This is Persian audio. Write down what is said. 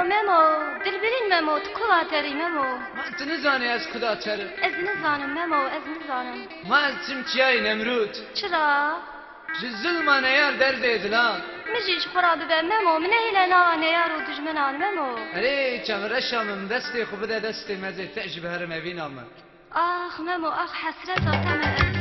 بابا ممو دلبرین ممو تکولا داری ممو ما انت نزانی از کدا تری از نزانم ممو از نزانم. ما چیه این نمرود چرا؟ جزل ما نیار درد ایدلان مجیش خرابه به ممو منه هیله ناوا نیار و دجمنان ممو هره چمرشا من دستی خوب ده دستی مزه تعجب هرم اوین آمد آخ ممو آخ حسرت آتم